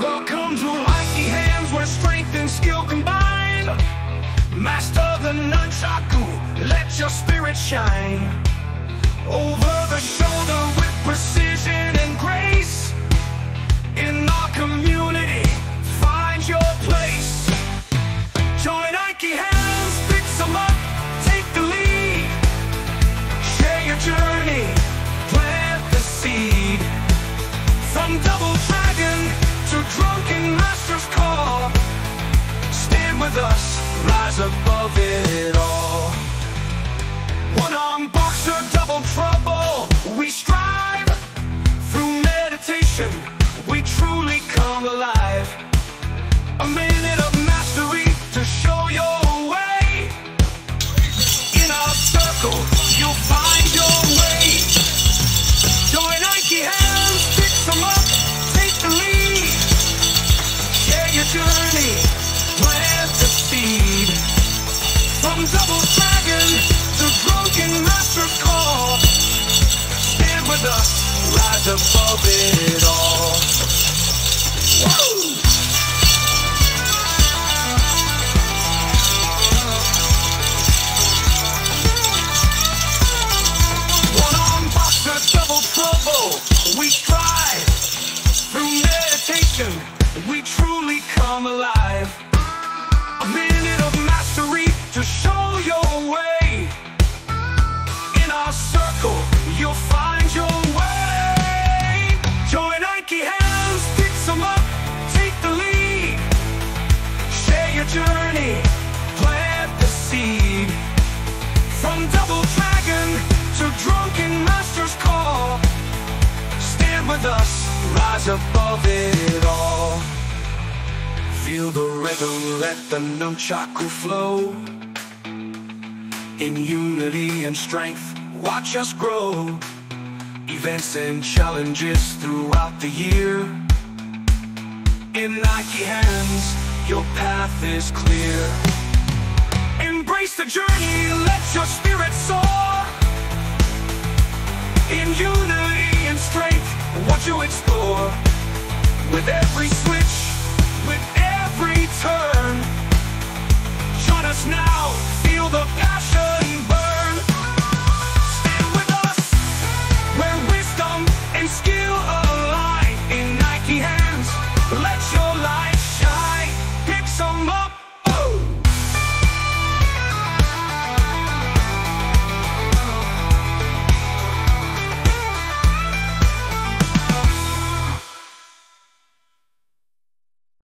Come to Aikihands where strength and skill combine. Master the nunchaku, let your spirit shine. Over With rise above it all. One arm boxer, double trouble. We strive through meditation. We truly come alive. A minute above it all. One arm boxer, double trouble. We strive through meditation. We truly come alive. Plant the seed. From double dragon to drunken master's call. Stand with us, rise above it all. Feel the rhythm, let the nunchaku flow. In unity and strength, watch us grow. Events and challenges throughout the year. In Aikihands, your path is clear. Embrace the journey, let your spirit soar. In unity and strength, watch you explore. With every switch,